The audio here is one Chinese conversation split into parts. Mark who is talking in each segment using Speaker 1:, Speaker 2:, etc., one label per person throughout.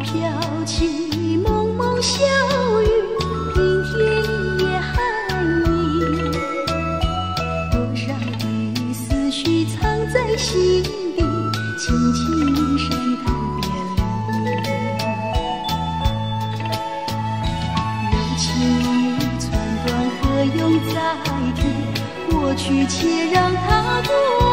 Speaker 1: 飘起蒙蒙小雨，平添一夜寒意。多少的思绪藏在心底，轻轻吟谁叹别离。柔情一寸断，何用再提？过去且让它过。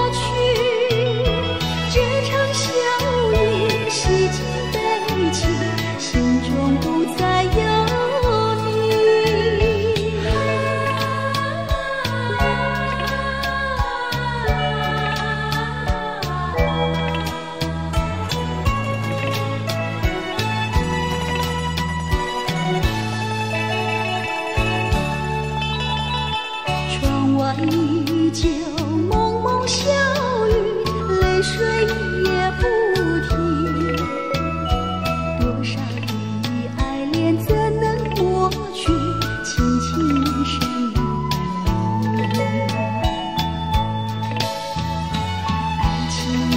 Speaker 1: 依旧蒙蒙小雨，泪水也不停。多少的爱恋怎能抹去？轻轻声离。爱情已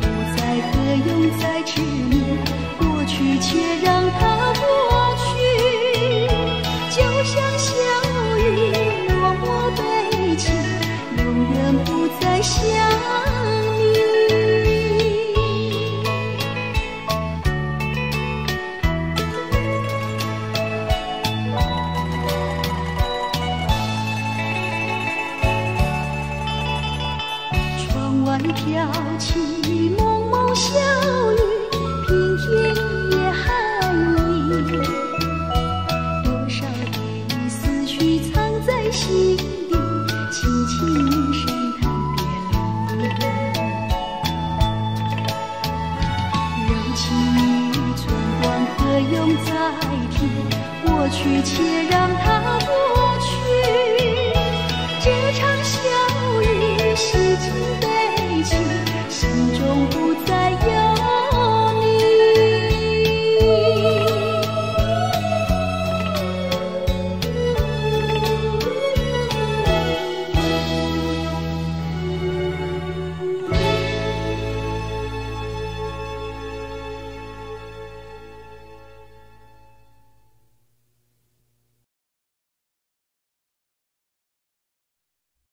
Speaker 1: 不再何用再执迷？过去却让它想你。窗外飘起情与春光何用再提？过去且让。